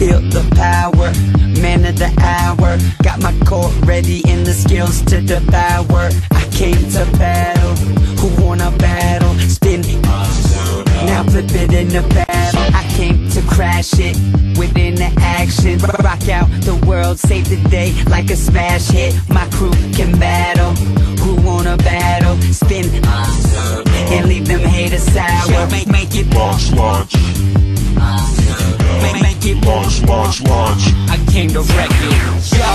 feel the power, man of the hour. Got my core ready and the skills to devour. I came to battle, who wanna battle? Spin, now flip it in the battle. I came to crash it within the action. Rock out the world, save the day like a smash hit. My crew can battle, leave them haters sour. Make, make it Launch, launch, make, make it launch, launch, launch. I came to wreck it. Yo,